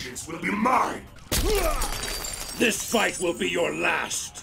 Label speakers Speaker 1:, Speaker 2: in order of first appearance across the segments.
Speaker 1: Vengeance will be mine!
Speaker 2: This fight will be your last!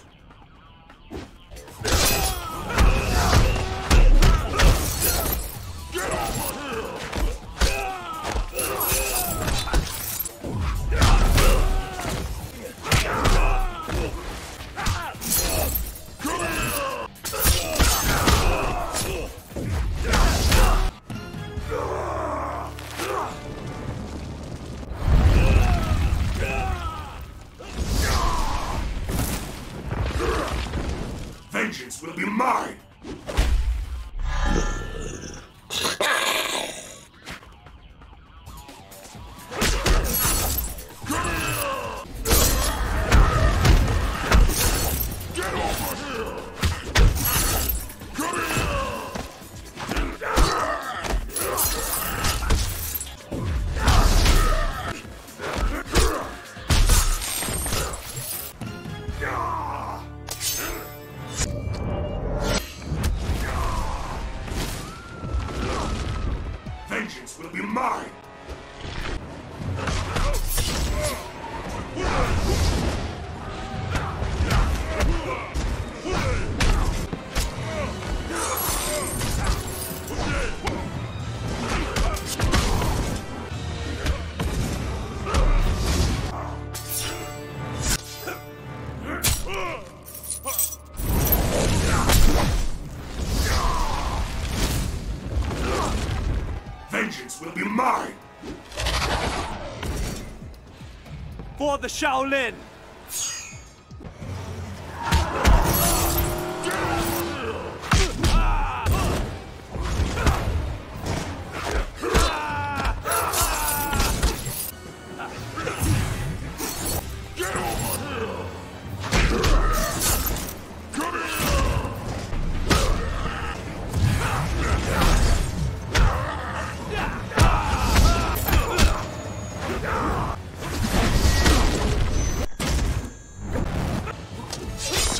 Speaker 3: The Shaolin!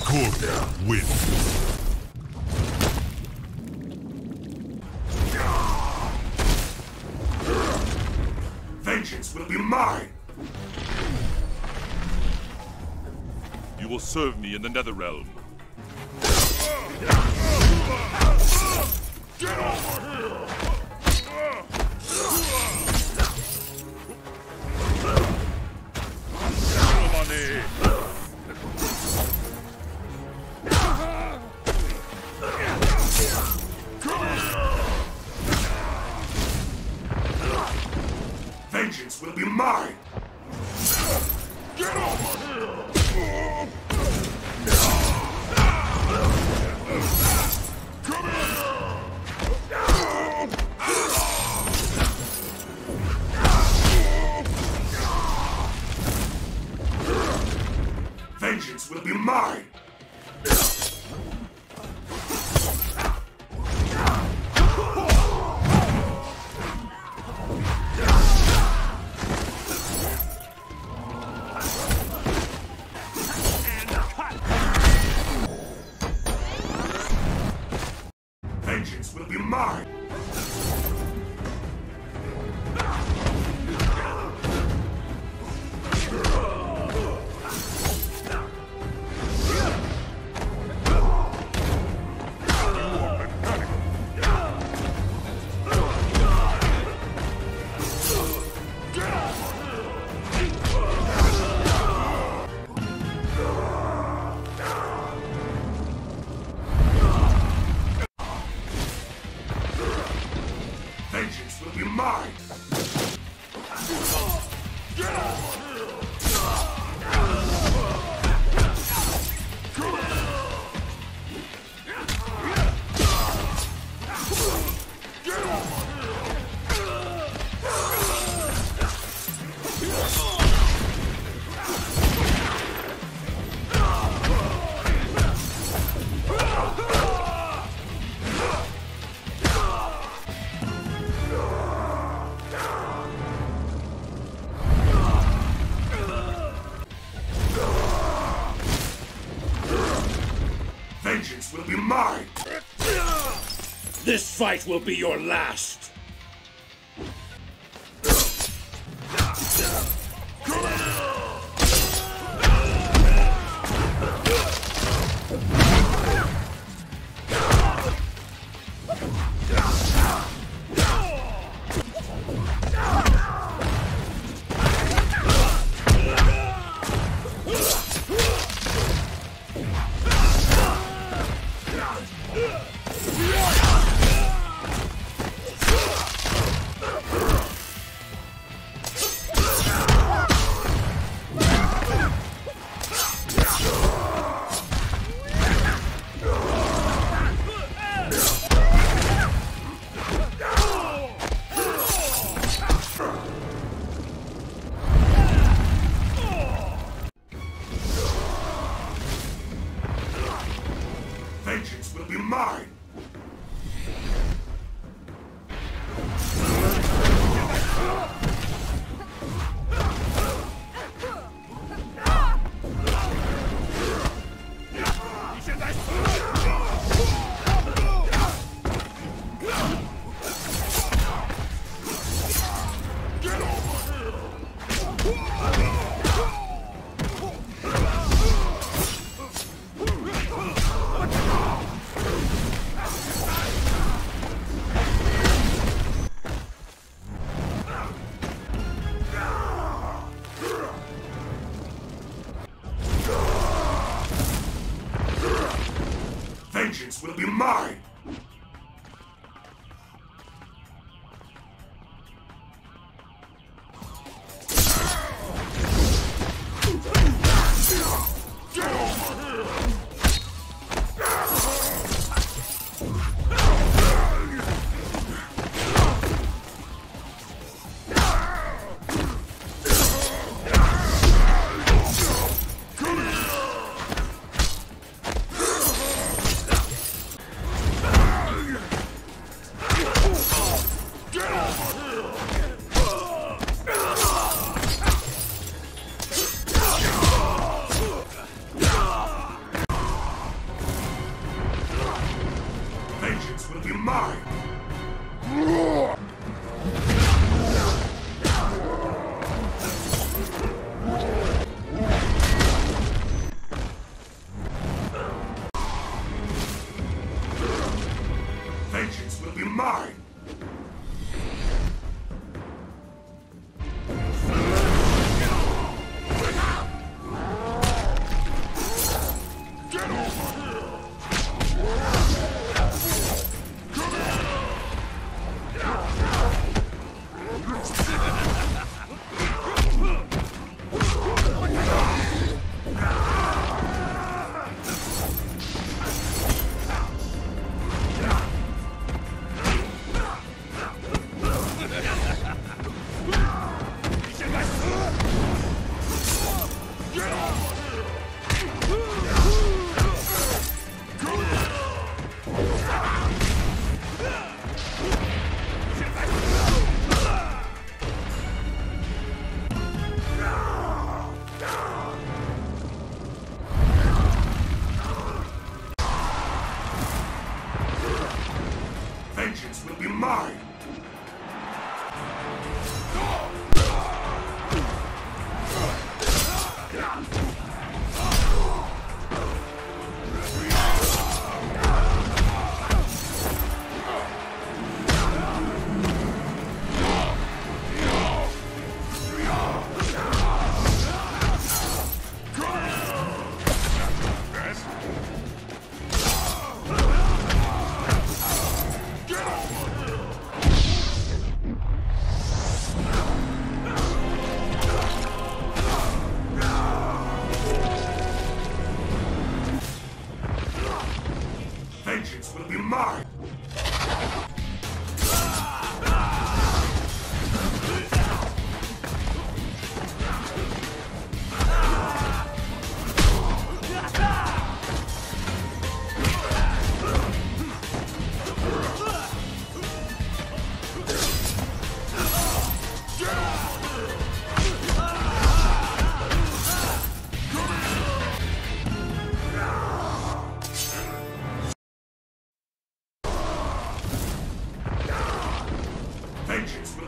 Speaker 4: Scorpion wins.
Speaker 1: Vengeance will be mine!
Speaker 4: You will serve me in the Netherrealm. Money.
Speaker 1: Vengeance Vengeance will be mine!
Speaker 2: This fight will be your last! Vengeance will be mine! Mine!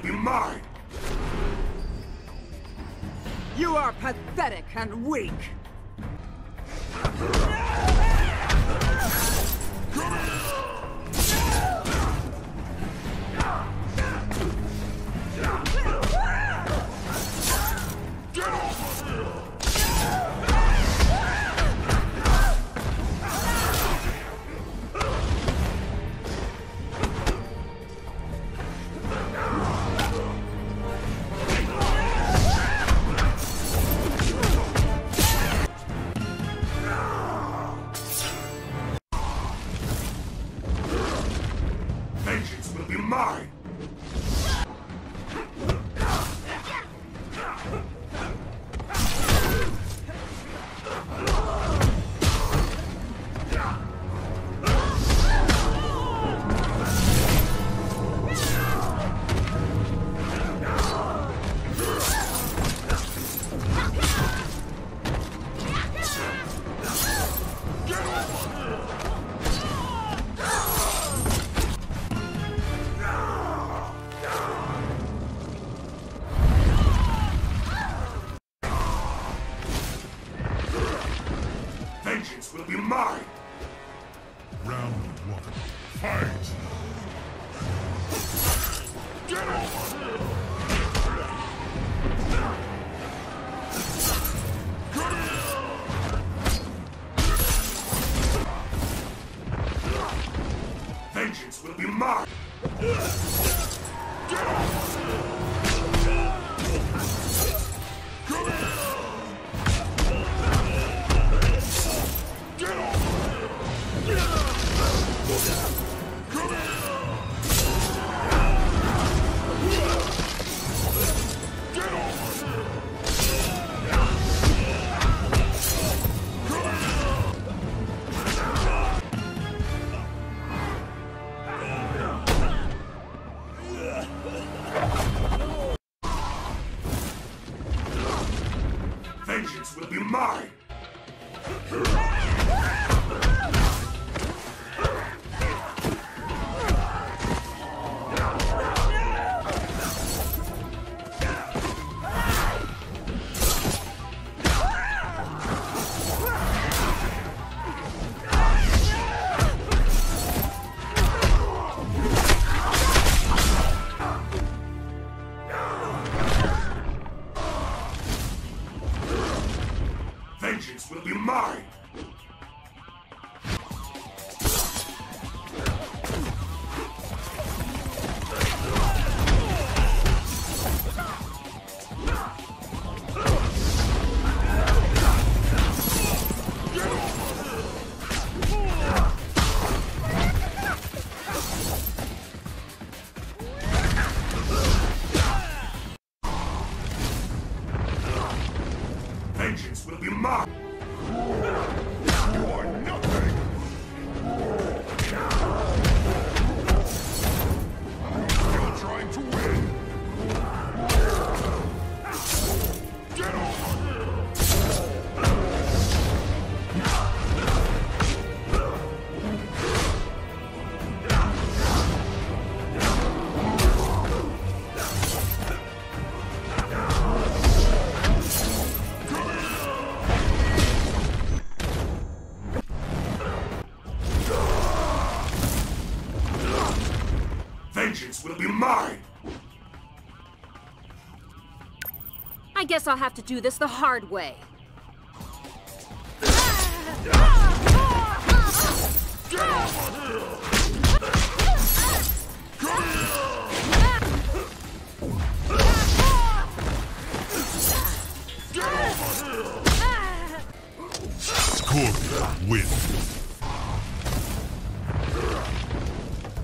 Speaker 2: Be mine! You are pathetic and weak.
Speaker 5: One. Fight!
Speaker 6: Vengeance will be mine! Vengeance will be mine!
Speaker 5: You are nothing!
Speaker 7: I guess I'll have to do this the hard way.
Speaker 5: Scorpion wins.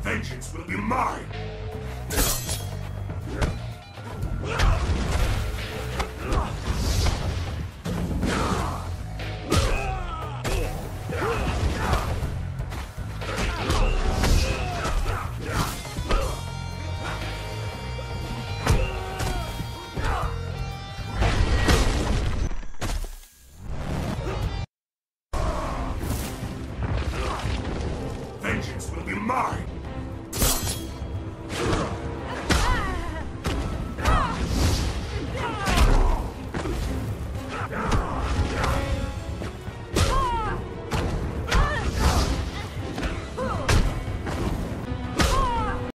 Speaker 5: Vengeance will be mine!